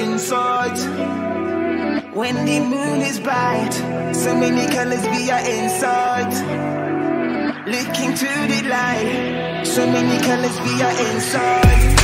inside. When the moon is bright, so many colors be your inside. Looking to the light, so many colors be your inside.